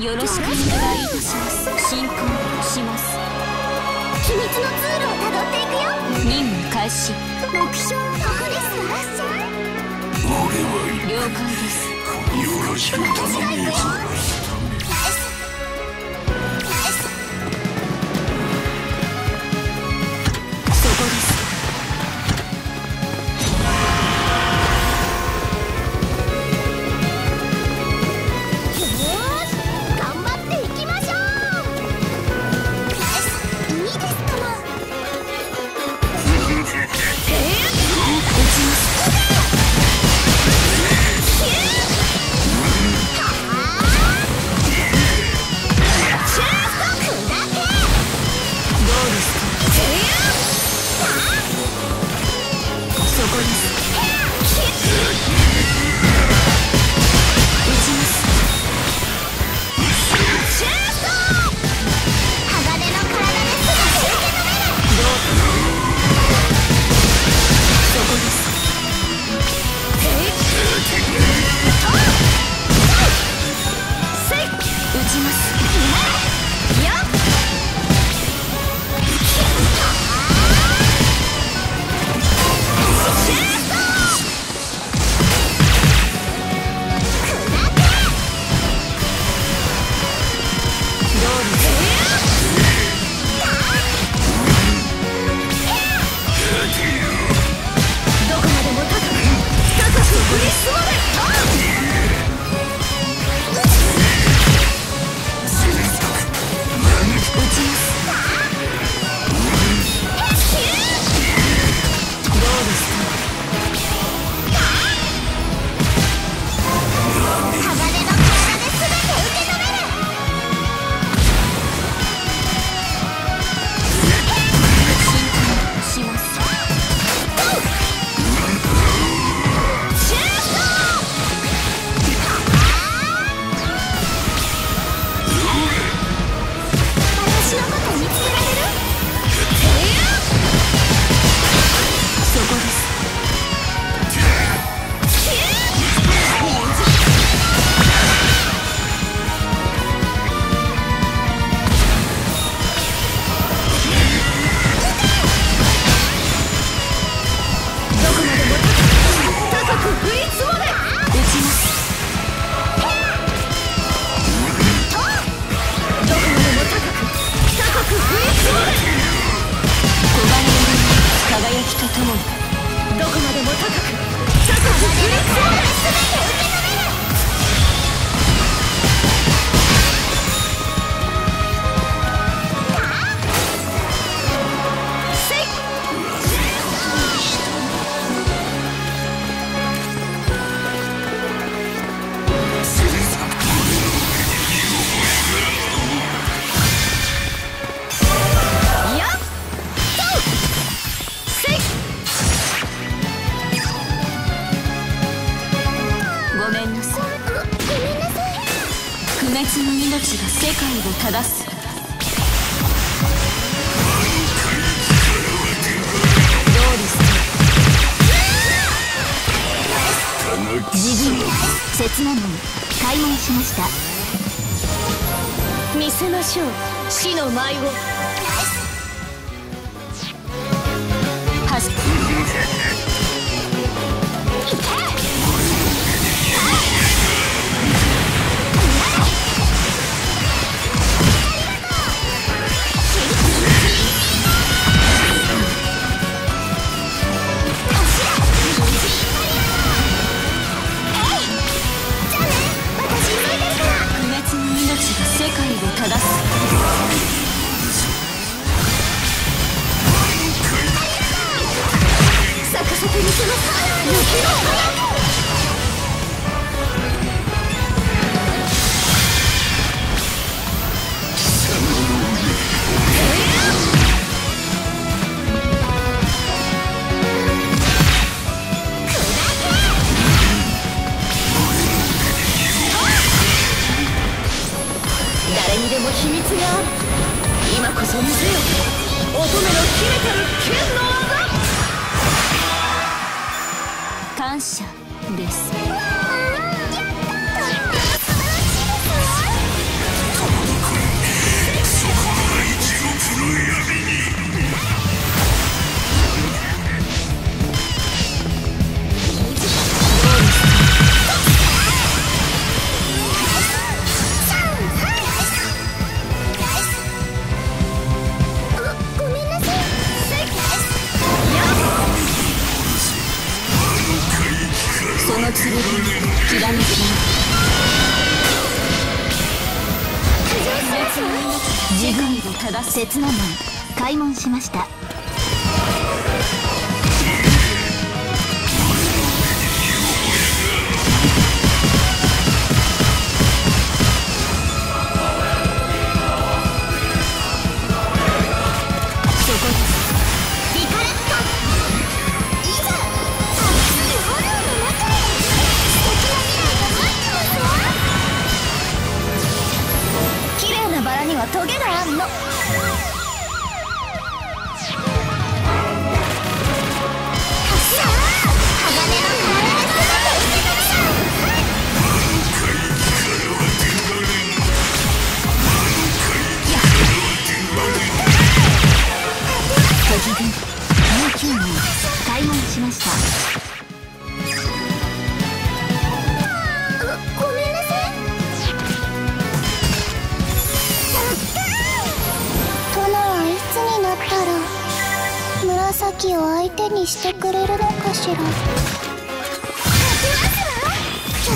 よろしくお願いいたします。進行します。秘密の通路をたどっていくよ。任務開始。目標ここですわ俺は了解です。よろしく頼みま全てを界を正す。自分刹那門開門しました。見せましょう。死の舞を誰にでも秘密が今こそ見せよ。乙女の秘めたる剣の技。感謝です。自分を正す刹那門開門しました9開門しました。ごめんなさい。殿はいつになったら紫を相手にしてくれるのかしら。拠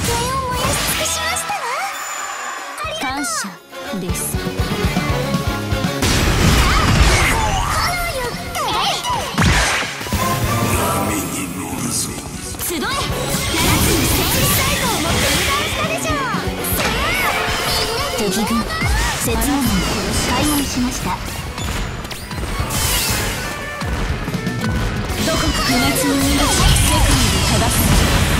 点を燃やし尽くしましたわ。感謝です。敵。軍刹那門開門しました。どこか不滅の命世界で正す。